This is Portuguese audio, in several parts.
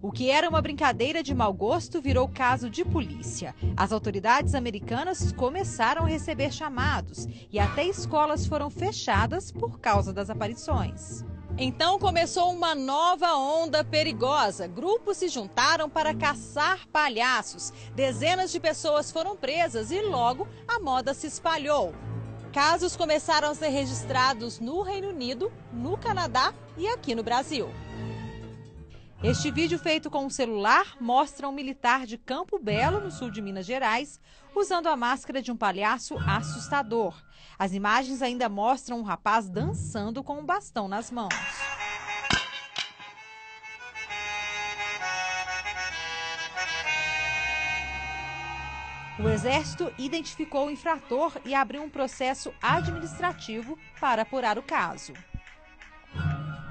O que era uma brincadeira de mau gosto virou caso de polícia. As autoridades americanas começaram a receber chamados e até escolas foram fechadas por causa das aparições. Então começou uma nova onda perigosa. Grupos se juntaram para caçar palhaços. Dezenas de pessoas foram presas e logo a moda se espalhou. Casos começaram a ser registrados no Reino Unido, no Canadá e aqui no Brasil. Este vídeo feito com um celular mostra um militar de Campo Belo, no sul de Minas Gerais, usando a máscara de um palhaço assustador. As imagens ainda mostram um rapaz dançando com um bastão nas mãos. O Exército identificou o infrator e abriu um processo administrativo para apurar o caso.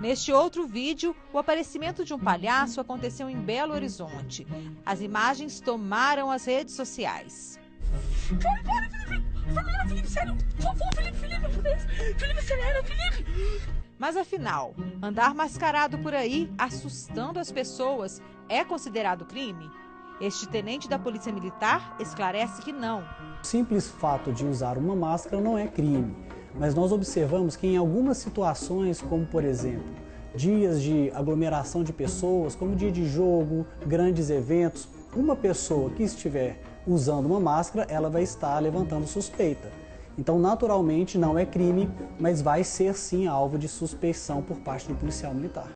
Neste outro vídeo, o aparecimento de um palhaço aconteceu em Belo Horizonte. As imagens tomaram as redes sociais. Mas afinal, andar mascarado por aí, assustando as pessoas, é considerado crime? Este tenente da Polícia Militar esclarece que não. O simples fato de usar uma máscara não é crime mas nós observamos que em algumas situações, como por exemplo, dias de aglomeração de pessoas, como dia de jogo, grandes eventos, uma pessoa que estiver usando uma máscara, ela vai estar levantando suspeita. Então, naturalmente, não é crime, mas vai ser sim alvo de suspeição por parte do policial militar.